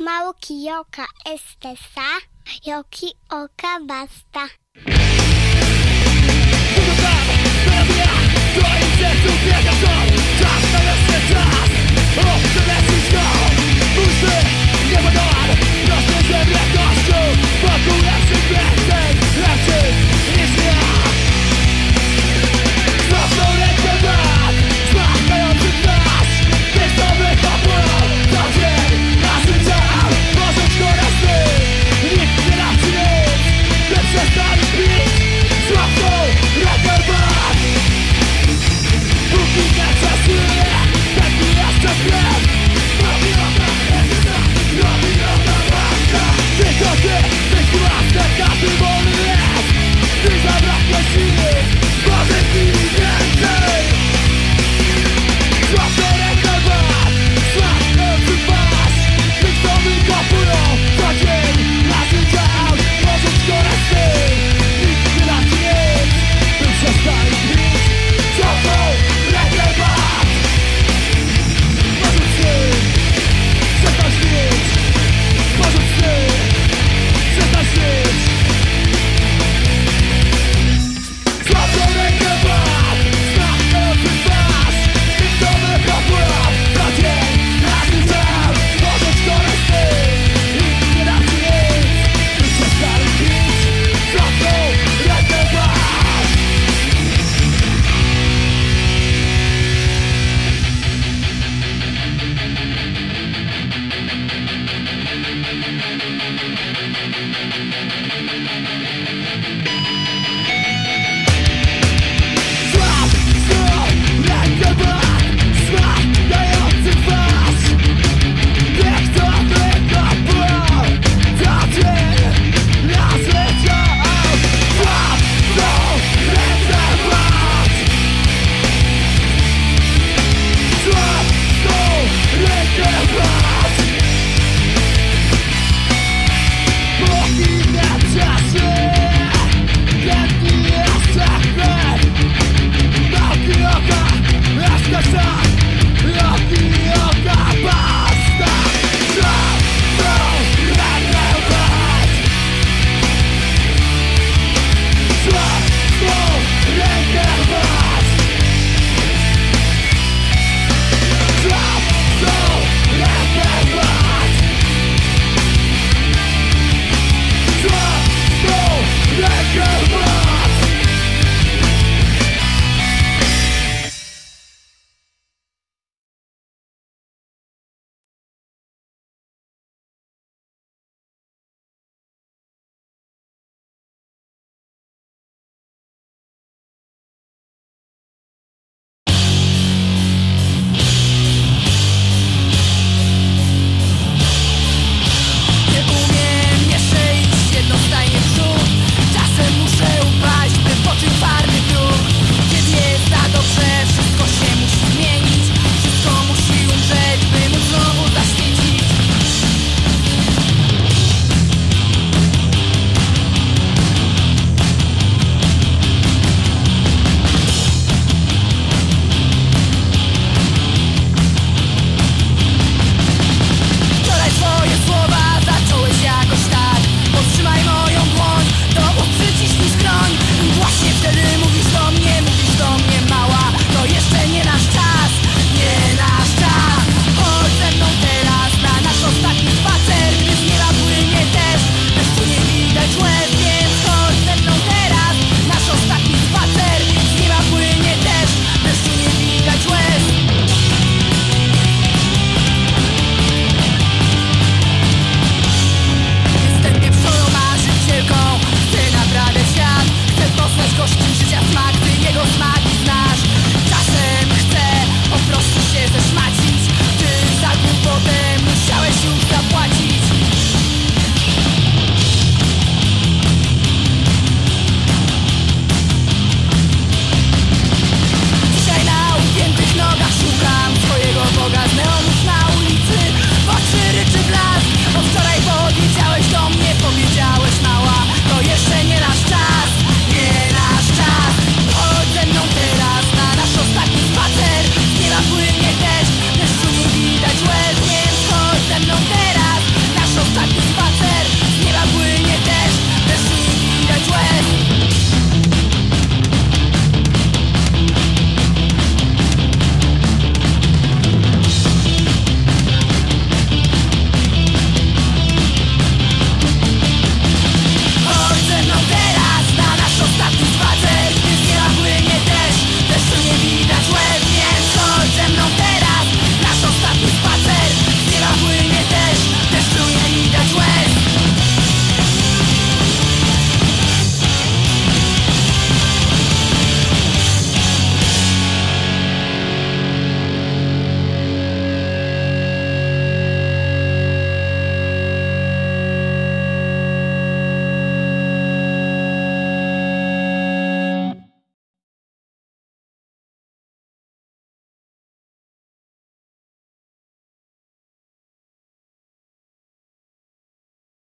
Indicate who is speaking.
Speaker 1: Małki joka estesa, joki oka basta.